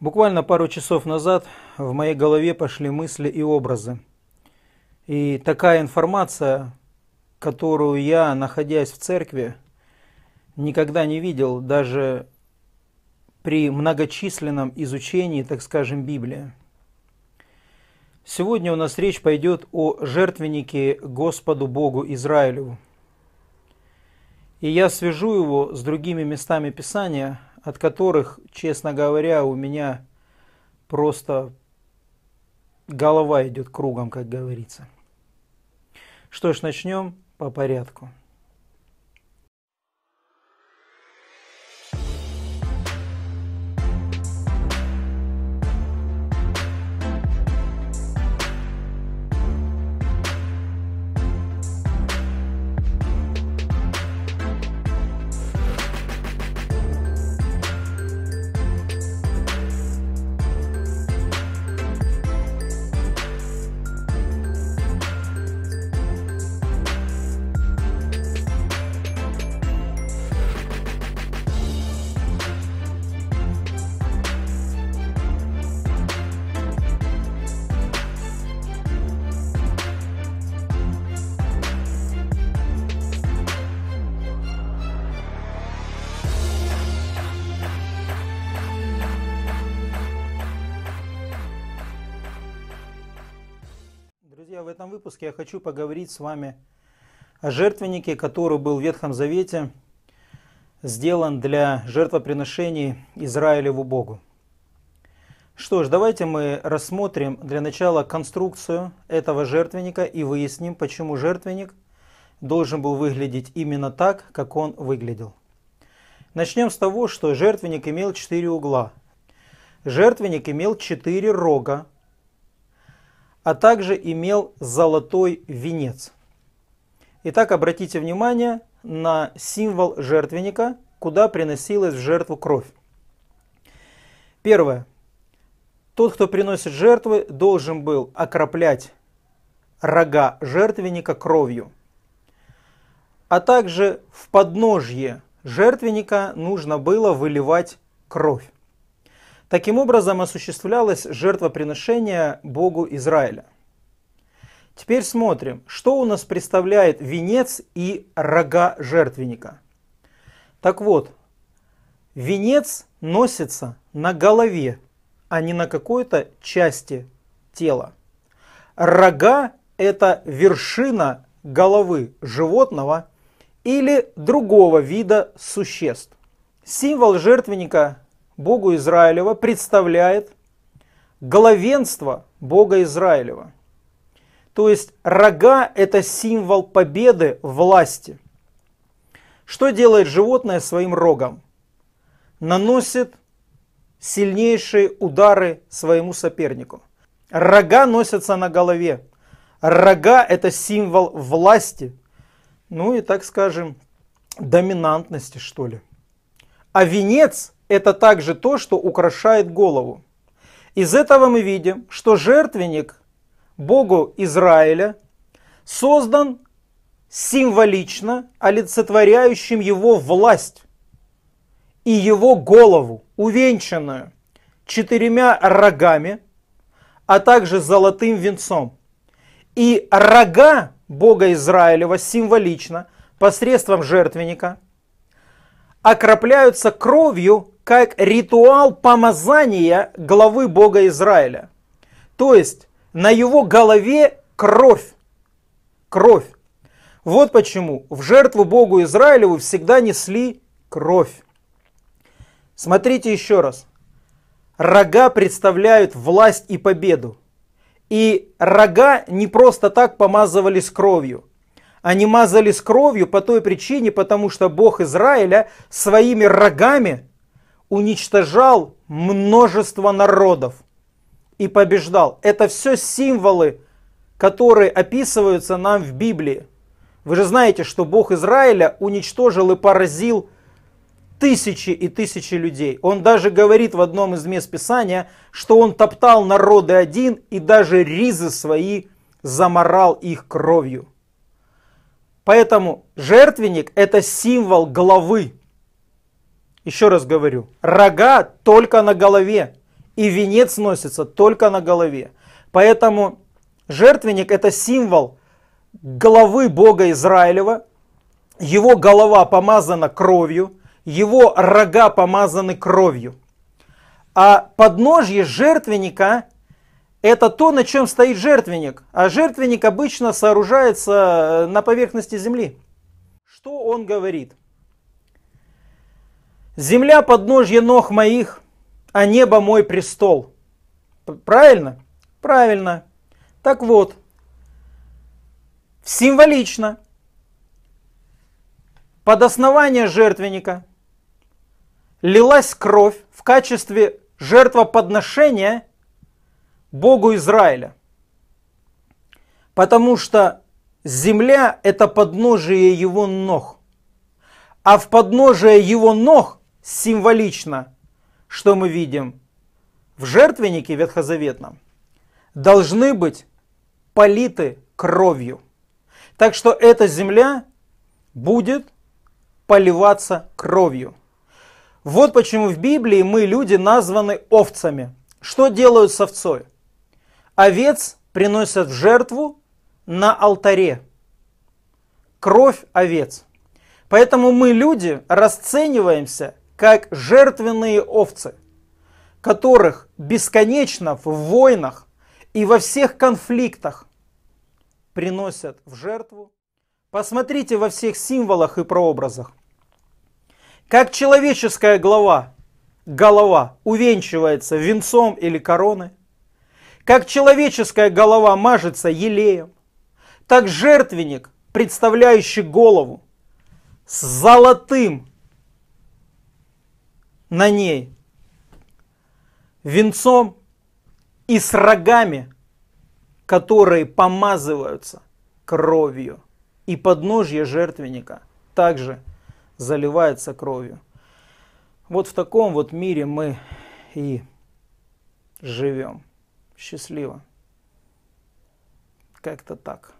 Буквально пару часов назад в моей голове пошли мысли и образы. И такая информация, которую я, находясь в церкви, никогда не видел даже при многочисленном изучении, так скажем, Библии. Сегодня у нас речь пойдет о жертвеннике Господу Богу Израилю. И я свяжу его с другими местами Писания – от которых, честно говоря, у меня просто голова идет кругом, как говорится. Что ж, начнем по порядку. Друзья, в этом выпуске я хочу поговорить с вами о жертвеннике, который был в Ветхом Завете сделан для жертвоприношений Израилеву Богу. Что ж, давайте мы рассмотрим для начала конструкцию этого жертвенника и выясним, почему жертвенник должен был выглядеть именно так, как он выглядел. Начнем с того, что жертвенник имел четыре угла. Жертвенник имел четыре рога, а также имел золотой венец. Итак, обратите внимание на символ жертвенника, куда приносилась в жертву кровь. Первое. Тот, кто приносит жертвы, должен был окроплять рога жертвенника кровью. А также в подножье жертвенника нужно было выливать кровь. Таким образом осуществлялось жертвоприношение Богу Израиля. Теперь смотрим, что у нас представляет венец и рога жертвенника. Так вот, венец носится на голове, а не на какой-то части тела. Рога – это вершина головы животного или другого вида существ. Символ жертвенника Богу Израилева представляет главенство Бога Израилева. То есть рога – это символ победы власти. Что делает животное своим рогом? Наносит сильнейшие удары своему сопернику. Рога носятся на голове. Рога – это символ власти, ну и, так скажем, доминантности, что ли. А венец это также то, что украшает голову. Из этого мы видим, что жертвенник Богу Израиля создан символично олицетворяющим его власть и его голову, увенчанную четырьмя рогами, а также золотым венцом. И рога Бога Израилева символично посредством жертвенника окропляются кровью как ритуал помазания главы Бога Израиля. То есть на его голове кровь. Кровь. Вот почему в жертву Богу Израилеву всегда несли кровь. Смотрите еще раз. Рога представляют власть и победу. И рога не просто так помазывались кровью. Они мазались кровью по той причине, потому что Бог Израиля своими рогами уничтожал множество народов и побеждал. Это все символы, которые описываются нам в Библии. Вы же знаете, что Бог Израиля уничтожил и поразил тысячи и тысячи людей. Он даже говорит в одном из мест Писания, что он топтал народы один и даже ризы свои заморал их кровью. Поэтому жертвенник это символ головы. Еще раз говорю, рога только на голове. и венец носится только на голове. Поэтому жертвенник это символ головы Бога Израилева, его голова помазана кровью, его рога помазаны кровью. А подножье жертвенника – это то, на чем стоит жертвенник. А жертвенник обычно сооружается э, на поверхности земли. Что он говорит? «Земля – подножье ног моих, а небо – мой престол». Правильно? Правильно. Так вот, символично, под основание жертвенника лилась кровь в качестве жертвоподношения Богу Израиля. Потому что земля – это подножие его ног. А в подножие его ног символично, что мы видим в жертвеннике ветхозаветном, должны быть политы кровью. Так что эта земля будет поливаться кровью. Вот почему в Библии мы, люди, названы овцами. Что делают с овцой? Овец приносят в жертву на алтаре. Кровь овец. Поэтому мы, люди, расцениваемся как жертвенные овцы, которых бесконечно в войнах и во всех конфликтах приносят в жертву. Посмотрите во всех символах и прообразах. Как человеческая голова, голова увенчивается венцом или короной, как человеческая голова мажется елеем, так жертвенник, представляющий голову, с золотым на ней венцом и с рогами, которые помазываются кровью. И подножье жертвенника также заливается кровью. Вот в таком вот мире мы и живем. Счастливо. Как-то так.